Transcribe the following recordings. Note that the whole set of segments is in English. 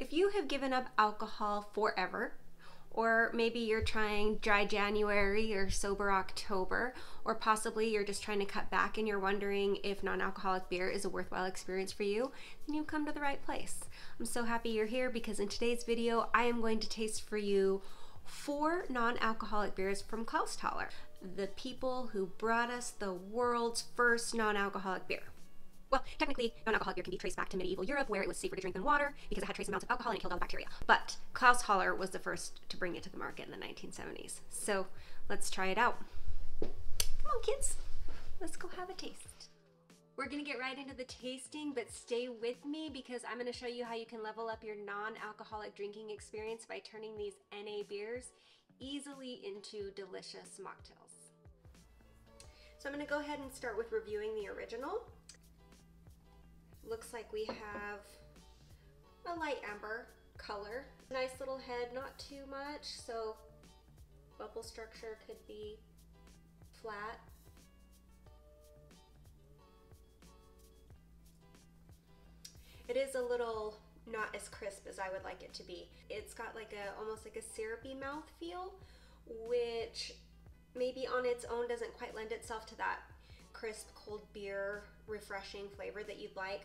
If you have given up alcohol forever, or maybe you're trying dry January or sober October, or possibly you're just trying to cut back and you're wondering if non alcoholic beer is a worthwhile experience for you, then you've come to the right place. I'm so happy you're here because in today's video, I am going to taste for you four non alcoholic beers from Clausthaler, the people who brought us the world's first non alcoholic beer. Well, technically, non-alcoholic beer can be traced back to medieval Europe, where it was safer to drink than water because it had trace amounts of alcohol and it killed all the bacteria. But Clausthaler was the first to bring it to the market in the 1970s. So let's try it out. Come on, kids. Let's go have a taste. We're gonna get right into the tasting, but stay with me because I'm gonna show you how you can level up your non-alcoholic drinking experience by turning these NA beers easily into delicious mocktails. So I'm gonna go ahead and start with reviewing the original looks like we have a light amber color. Nice little head, not too much, so bubble structure could be flat. It is a little not as crisp as I would like it to be. It's got like a almost like a syrupy mouth feel, which maybe on its own doesn't quite lend itself to that crisp cold beer refreshing flavor that you'd like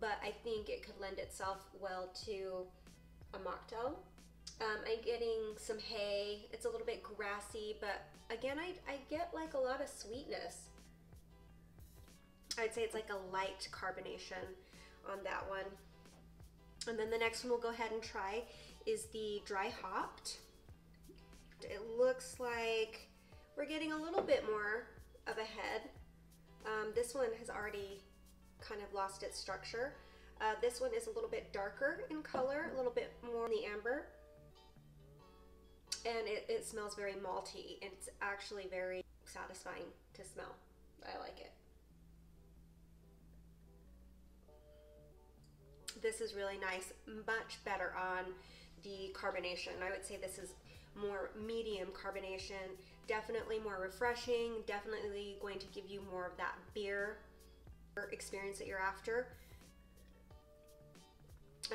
but I think it could lend itself well to a mocktail. Um, I'm getting some hay. It's a little bit grassy, but again, I, I get like a lot of sweetness. I'd say it's like a light carbonation on that one. And then the next one we'll go ahead and try is the dry hopped. It looks like we're getting a little bit more of a head. Um, this one has already kind of lost its structure. Uh, this one is a little bit darker in color, a little bit more in the amber. And it, it smells very malty. It's actually very satisfying to smell. I like it. This is really nice, much better on the carbonation. I would say this is more medium carbonation, definitely more refreshing, definitely going to give you more of that beer experience that you're after.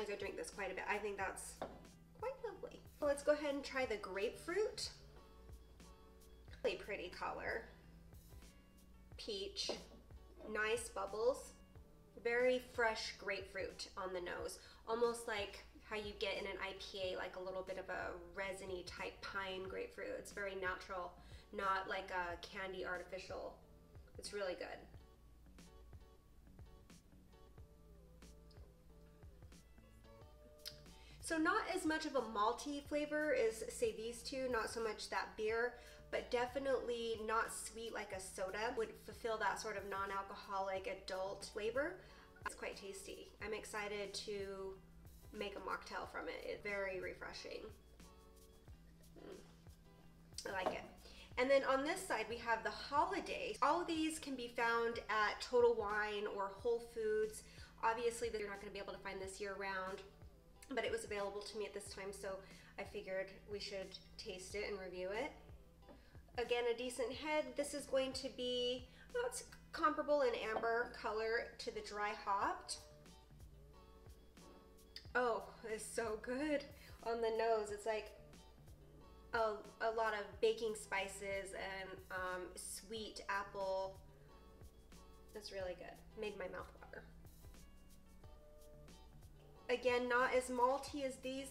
I could drink this quite a bit. I think that's quite lovely. Let's go ahead and try the grapefruit. Really pretty color. Peach, nice bubbles. Very fresh grapefruit on the nose. Almost like how you get in an IPA, like a little bit of a resiny type pine grapefruit. It's very natural, not like a candy artificial. It's really good. So not as much of a malty flavor as say these two, not so much that beer, but definitely not sweet like a soda would fulfill that sort of non-alcoholic adult flavor. It's quite tasty. I'm excited to make a mocktail from it. It's very refreshing. Mm. I like it. And then on this side, we have the holiday. All of these can be found at Total Wine or Whole Foods. Obviously, you're not gonna be able to find this year round but it was available to me at this time, so I figured we should taste it and review it. Again, a decent head. This is going to be, well, it's comparable in amber color to the dry hopped. Oh, it's so good on the nose. It's like a, a lot of baking spices and um, sweet apple. That's really good. Made my mouth water. Again, not as malty as these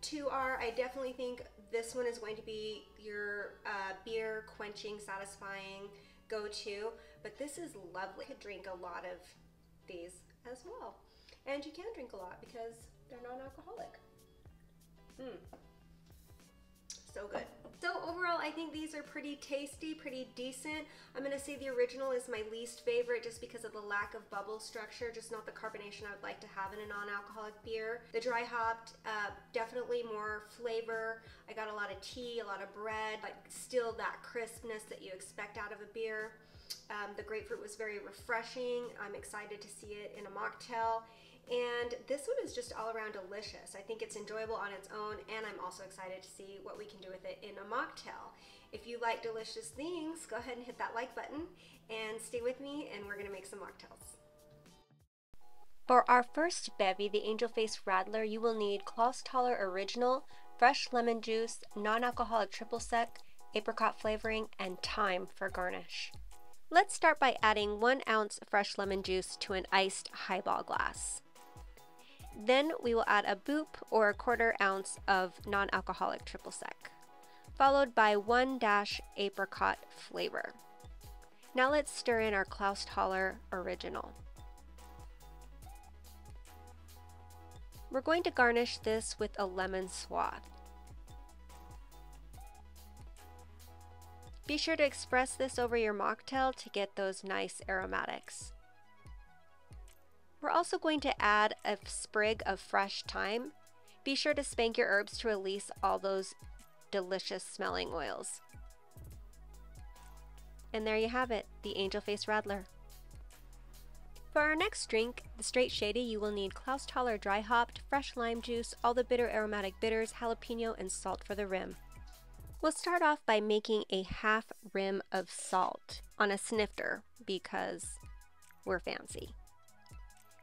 two are. I definitely think this one is going to be your uh, beer quenching, satisfying go-to, but this is lovely. You could drink a lot of these as well. And you can drink a lot because they're non-alcoholic. Hmm. So good. So overall, I think these are pretty tasty, pretty decent. I'm gonna say the original is my least favorite just because of the lack of bubble structure, just not the carbonation I would like to have in a non-alcoholic beer. The dry hopped, uh, definitely more flavor. I got a lot of tea, a lot of bread, but still that crispness that you expect out of a beer. Um, the grapefruit was very refreshing. I'm excited to see it in a mocktail. And this one is just all around delicious. I think it's enjoyable on its own, and I'm also excited to see what we can do with it in a mocktail. If you like delicious things, go ahead and hit that like button and stay with me, and we're gonna make some mocktails. For our first bevy, the Angel Face Radler, you will need Clausthaler Original, fresh lemon juice, non-alcoholic triple sec, apricot flavoring, and thyme for garnish. Let's start by adding one ounce fresh lemon juice to an iced highball glass. Then we will add a boop or a quarter ounce of non-alcoholic triple sec, followed by one dash apricot flavor. Now let's stir in our Clausthaler Original. We're going to garnish this with a lemon swath. Be sure to express this over your mocktail to get those nice aromatics. We're also going to add a sprig of fresh thyme. Be sure to spank your herbs to release all those delicious smelling oils. And there you have it, the Angel Face Radler. For our next drink, the Straight Shady, you will need Clausthaler dry hopped, fresh lime juice, all the bitter aromatic bitters, jalapeno, and salt for the rim. We'll start off by making a half rim of salt on a snifter because we're fancy.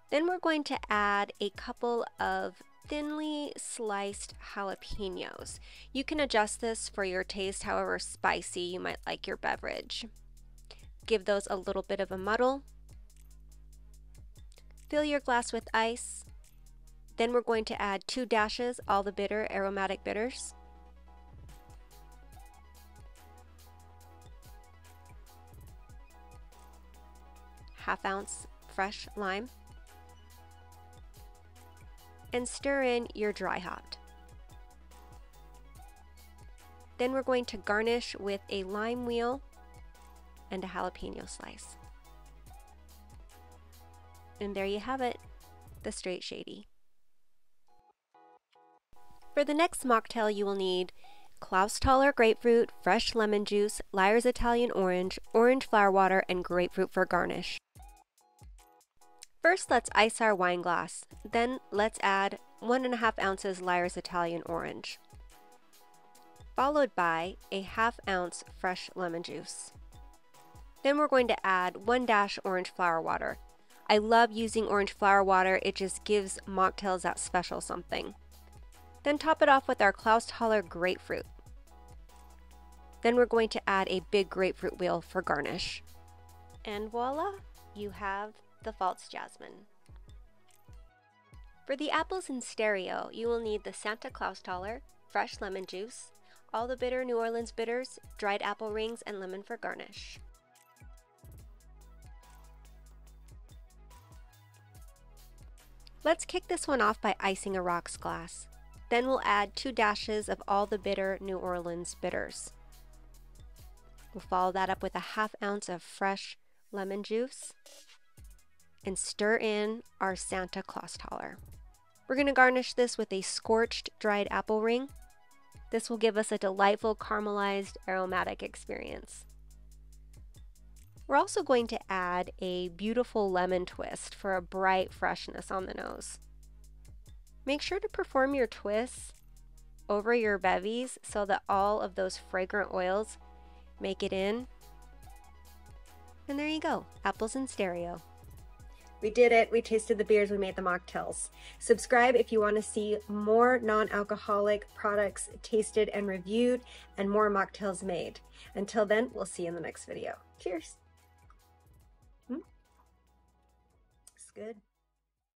Then we're going to add a couple of thinly sliced jalapenos. You can adjust this for your taste however spicy you might like your beverage. Give those a little bit of a muddle Fill your glass with ice. Then we're going to add two dashes, all the bitter aromatic bitters. Half ounce fresh lime. And stir in your dry hopped. Then we're going to garnish with a lime wheel and a jalapeno slice. And there you have it, the Straight Shady. For the next mocktail you will need Clausthaler grapefruit, fresh lemon juice, Lyre's Italian orange, orange flower water, and grapefruit for garnish. First, let's ice our wine glass. Then, let's add 1.5 ounces Lyre's Italian orange, followed by a half ounce fresh lemon juice. Then we're going to add 1 dash orange flower water. I love using orange flower water, it just gives mocktails that special something. Then top it off with our Clausthaler grapefruit. Then we're going to add a big grapefruit wheel for garnish. And voila, you have the false jasmine. For the apples in stereo, you will need the Santa Clausthaler, fresh lemon juice, all the bitter New Orleans bitters, dried apple rings, and lemon for garnish. Let's kick this one off by icing a rocks glass. Then we'll add two dashes of all the bitter New Orleans bitters. We'll follow that up with a half ounce of fresh lemon juice and stir in our Santa Clausthaler. We're going to garnish this with a scorched dried apple ring. This will give us a delightful caramelized aromatic experience. We're also going to add a beautiful lemon twist for a bright freshness on the nose. Make sure to perform your twists over your bevies so that all of those fragrant oils make it in. And there you go, apples in stereo. We did it. We tasted the beers. We made the mocktails. Subscribe if you want to see more non-alcoholic products tasted and reviewed and more mocktails made. Until then, we'll see you in the next video. Cheers. Hmm? good.